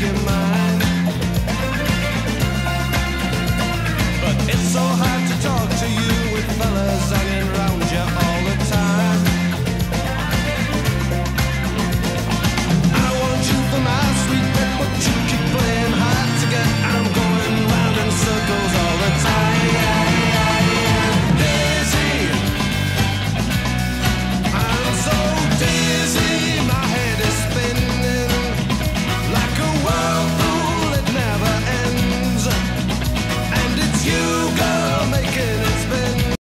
But it's so hard to talk to you.